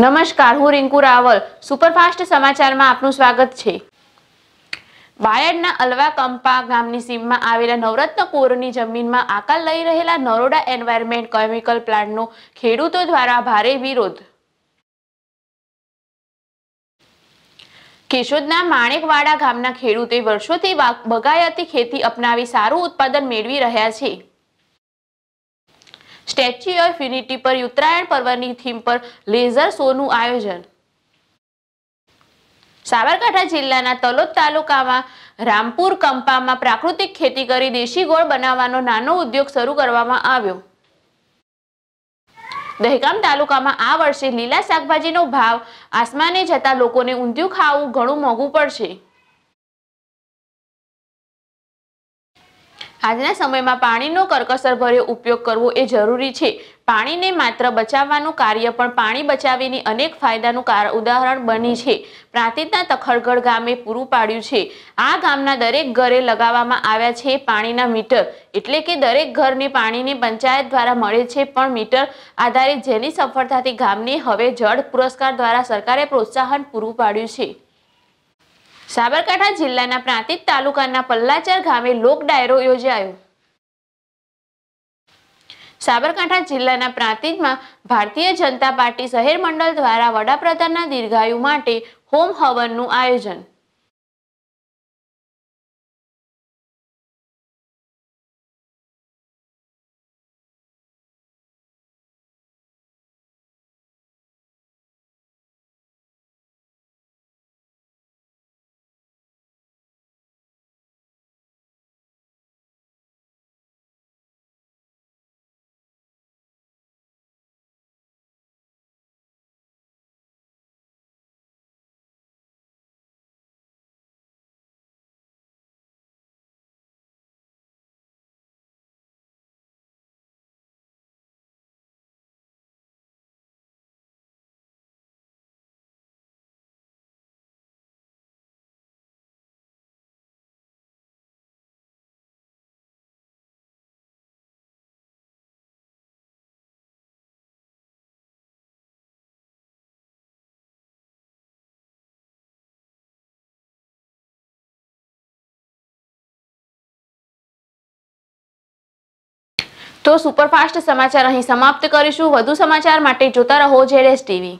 નમસ્કાર, હું રિંકુ રાવલ. સુપરફાસ્ટ સમાચારમાં આપનું સ્વાગત છે. બાયડના અલવા કંપા ગામની સીમમાં આવેલા નવરત્ન કોરની જમીનમાં આકાર લઈ રહેલા નરોડા એન્વાયરમેન્ટ કેમિકલ પ્લાન્ટનો ખેડૂતો દ્વારા ભારે વિરોધ. કેશોદના માણેકવાડા ગામના ખેડૂતે વર્ષોથી બગાયતી ખેતી અપનાવી સારું ઉત્પાદન મેળવી રહ્યા છે. સ્ટેચ્યુ ઓફ યુનિટી પર ઉત્તરાયણ પર્વની થીમ પર લેઝર શોનું આયોજન. સાબરકાંઠા જિલ્લાના તલોદ તાલુકામાં રામપુર કંપામાં પ્રાકૃતિક ખેતી કરી દેશી ગોળ બનાવવાનો નાનો ઉદ્યોગ શરૂ કરવામાં આવ્યો. દહેગામ તાલુકામાં આ વર્ષે લીલા શાકભાજીનો ભાવ આસમાને જતા લોકોને ઊંધિયું ખાવું ઘણું મોંઘું પડશે. આજના સમયમાં પાણીનો કરકસર ભર્યો ઉપયોગ કરવો એ જરૂરી છે. પાણીને માત્ર બચાવવાનું કાર્ય પણ પાણી બચાવીની અનેક ફાયદાનું કારણ ઉદાહરણ બની છે. પ્રાંતિજના તખડગઢ ગામે પૂરું પાડ્યું છે. આ ગામના દરેક ઘરે લગાવવામાં આવ્યા છે પાણીના મીટર. એટલે કે દરેક ઘરને પાણીની પંચાયત દ્વારા મળે છે પણ મીટર આધારિત જેની સફળતાથી ગામને હવે જળ પુરસ્કાર દ્વારા સરકારે પ્રોત્સાહન પૂરું પાડ્યું છે. સાબરકાંઠા જિલ્લાના પ્રાંતિજ તાલુકાના પલ્લાચર ગામે લોક ડાયરો યોજાયો. સાબરકાંઠા જિલ્લાના પ્રાંતિજમાં ભારતીય જનતા પાર્ટી શહેર મંડળ દ્વારા વડાપ્રધાનના દીર્ઘાયુ માટે હોમ હવનનું આયોજન તો સુપરફાસ્ટ સમાચાર અહીં સમાપ્ત કરીશું. વધુ સમાચાર માટે જોતા રહો જેડેસ ટીવી.